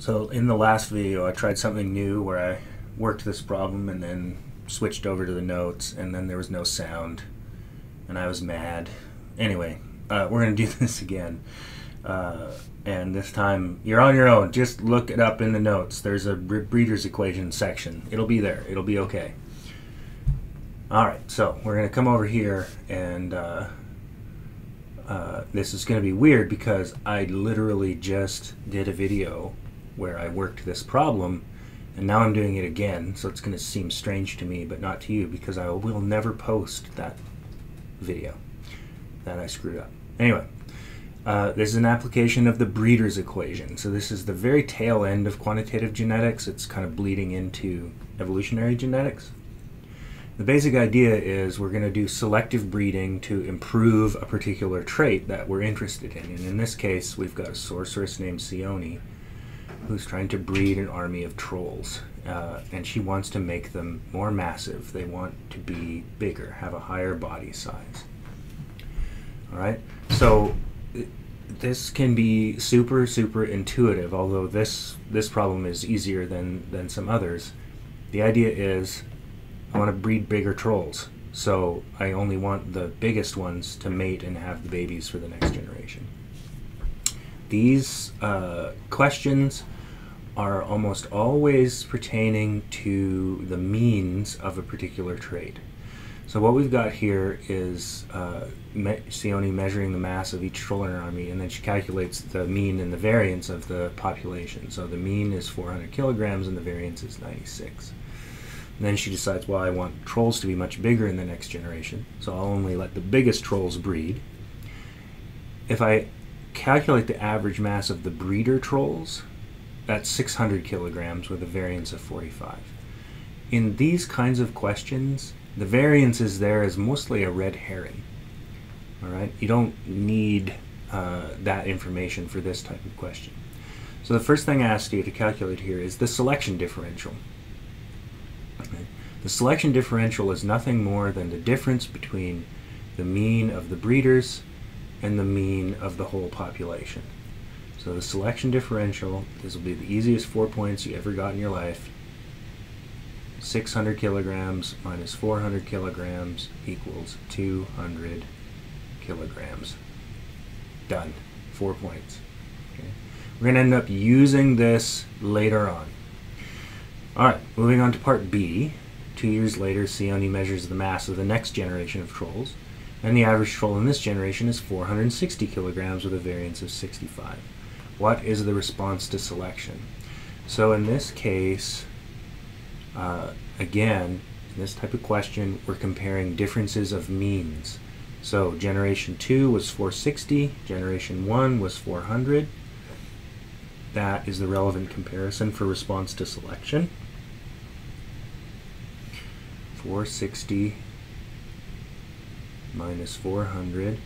So in the last video, I tried something new where I worked this problem and then switched over to the notes, and then there was no sound, and I was mad. Anyway, uh, we're going to do this again. Uh, and this time, you're on your own. Just look it up in the notes. There's a breeder's equation section. It'll be there. It'll be okay. All right, so we're going to come over here, and uh, uh, this is going to be weird because I literally just did a video where I worked this problem and now I'm doing it again so it's going to seem strange to me but not to you because I will never post that video that I screwed up. Anyway, uh, this is an application of the breeder's equation. So this is the very tail end of quantitative genetics. It's kind of bleeding into evolutionary genetics. The basic idea is we're going to do selective breeding to improve a particular trait that we're interested in. And in this case, we've got a sorceress named Seoni who's trying to breed an army of trolls. Uh, and she wants to make them more massive. They want to be bigger, have a higher body size. All right? So this can be super, super intuitive, although this, this problem is easier than, than some others. The idea is I want to breed bigger trolls. So I only want the biggest ones to mate and have the babies for the next generation. These uh, questions are almost always pertaining to the means of a particular trait. So what we've got here is uh, Me Seoni measuring the mass of each troll in her army, and then she calculates the mean and the variance of the population. So the mean is 400 kilograms, and the variance is 96. And then she decides, well, I want trolls to be much bigger in the next generation, so I'll only let the biggest trolls breed. If I calculate the average mass of the breeder trolls, that's 600 kilograms with a variance of 45. In these kinds of questions, the variance is there as mostly a red herring. All right, you don't need uh, that information for this type of question. So the first thing I asked you to calculate here is the selection differential. Okay. The selection differential is nothing more than the difference between the mean of the breeders and the mean of the whole population. So the selection differential, this will be the easiest four points you ever got in your life. 600 kilograms minus 400 kilograms equals 200 kilograms. Done. Four points. Okay. We're going to end up using this later on. Alright, moving on to part B. Two years later, Seoni measures the mass of the next generation of trolls, and the average troll in this generation is 460 kilograms with a variance of 65 what is the response to selection? So in this case, uh, again, in this type of question, we're comparing differences of means. So generation 2 was 460, generation 1 was 400. That is the relevant comparison for response to selection. 460 minus 400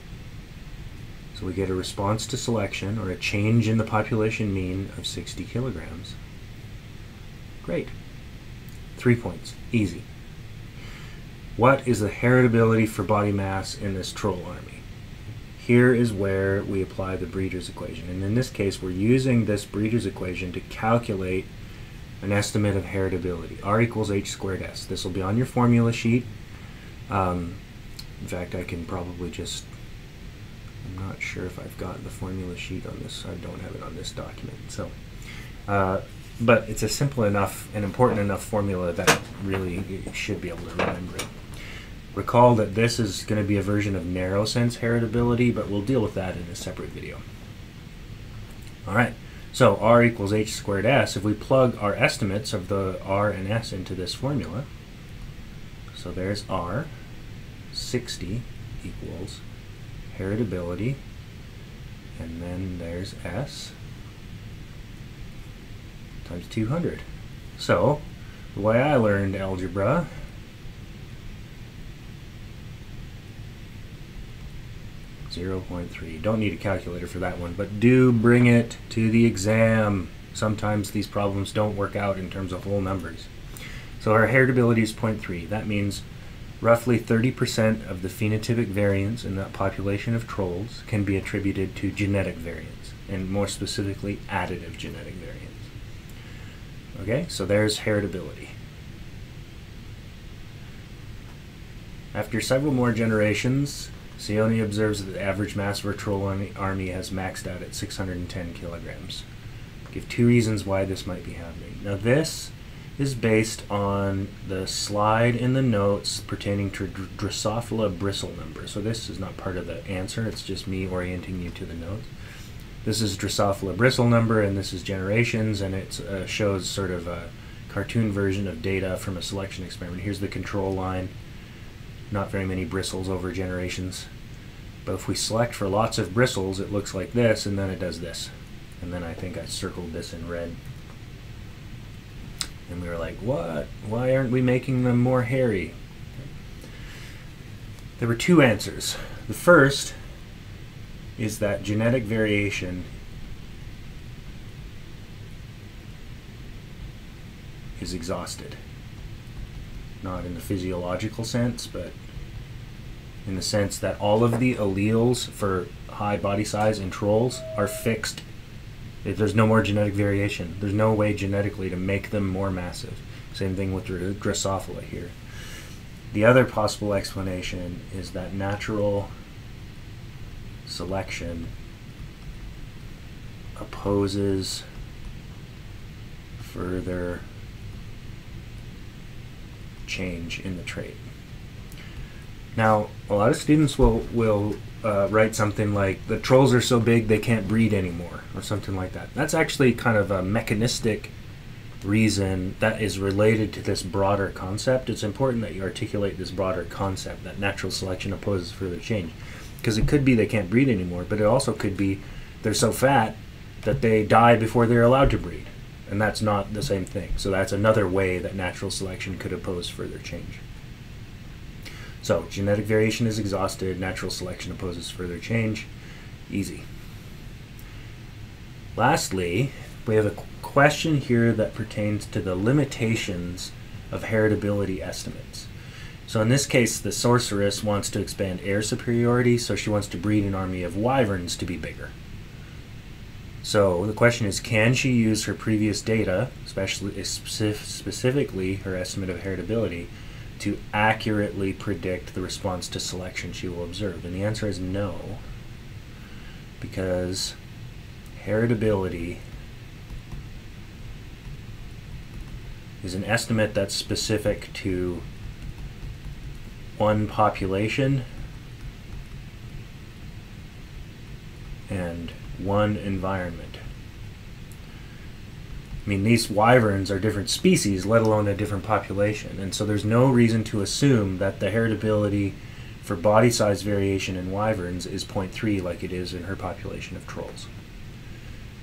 so we get a response to selection, or a change in the population mean of 60 kilograms. Great. Three points. Easy. What is the heritability for body mass in this troll army? Here is where we apply the breeder's equation. And in this case, we're using this breeder's equation to calculate an estimate of heritability. R equals h squared s. This will be on your formula sheet. Um, in fact, I can probably just I'm not sure if I've got the formula sheet on this. I don't have it on this document. So, uh, but it's a simple enough and important enough formula that really should be able to remember it. Recall that this is going to be a version of narrow sense heritability, but we'll deal with that in a separate video. All right, so r equals h squared s. If we plug our estimates of the r and s into this formula, so there's r, 60 equals heritability, and then there's S times 200. So, the way I learned algebra Zero point three. Don't need a calculator for that one, but do bring it to the exam. Sometimes these problems don't work out in terms of whole numbers. So our heritability is 0.3. That means Roughly 30% of the phenotypic variance in that population of trolls can be attributed to genetic variance, and more specifically, additive genetic variance. Okay, so there's heritability. After several more generations, Seoni observes that the average mass of her troll army has maxed out at 610 kilograms. Give two reasons why this might be happening. Now, this is based on the slide in the notes pertaining to Drosophila bristle number. So this is not part of the answer, it's just me orienting you to the notes. This is Drosophila bristle number, and this is generations, and it uh, shows sort of a cartoon version of data from a selection experiment. Here's the control line. Not very many bristles over generations. But if we select for lots of bristles, it looks like this, and then it does this. And then I think I circled this in red. And we were like, what? Why aren't we making them more hairy? There were two answers. The first is that genetic variation is exhausted. Not in the physiological sense, but in the sense that all of the alleles for high body size in trolls are fixed. There's no more genetic variation. There's no way genetically to make them more massive. Same thing with Drosophila here. The other possible explanation is that natural selection opposes further change in the trait. Now, a lot of students will will uh, write something like the trolls are so big they can't breed anymore, or something like that. That's actually kind of a mechanistic reason that is related to this broader concept. It's important that you articulate this broader concept that natural selection opposes further change, because it could be they can't breed anymore, but it also could be they're so fat that they die before they're allowed to breed, and that's not the same thing. So that's another way that natural selection could oppose further change. So genetic variation is exhausted, natural selection opposes further change. Easy. Lastly, we have a question here that pertains to the limitations of heritability estimates. So in this case, the sorceress wants to expand air superiority, so she wants to breed an army of wyverns to be bigger. So the question is, can she use her previous data, especially specifically her estimate of heritability, to accurately predict the response to selection she will observe? And the answer is no, because heritability is an estimate that's specific to one population and one environment. I mean, these wyverns are different species, let alone a different population. And so there's no reason to assume that the heritability for body size variation in wyverns is 0.3 like it is in her population of trolls.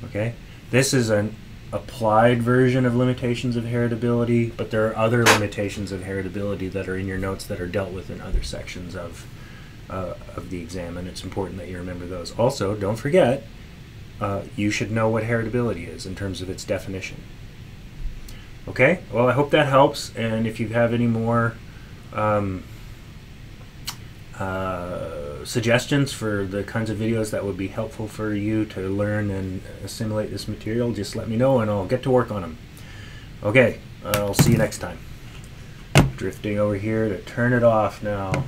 Okay? This is an applied version of limitations of heritability, but there are other limitations of heritability that are in your notes that are dealt with in other sections of, uh, of the exam, and it's important that you remember those. Also, don't forget, uh, you should know what heritability is in terms of its definition. Okay, well, I hope that helps, and if you have any more um, uh, suggestions for the kinds of videos that would be helpful for you to learn and assimilate this material, just let me know and I'll get to work on them. Okay, I'll see you next time. Drifting over here to turn it off now.